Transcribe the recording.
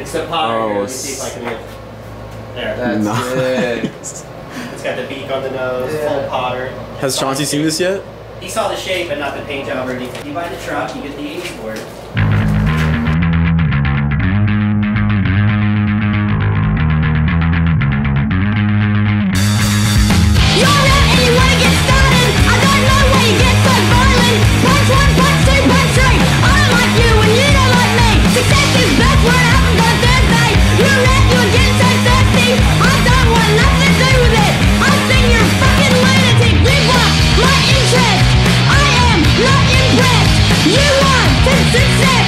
It's the Potter. Oh, Here, let me see if I can oh, get. There. That's Nice. It's got the beak on the nose, Yeah. full Potter. Has Chauncey seen this yet? He saw the shape, but not the paint job or anything. You buy the truck, you get the 80 board. since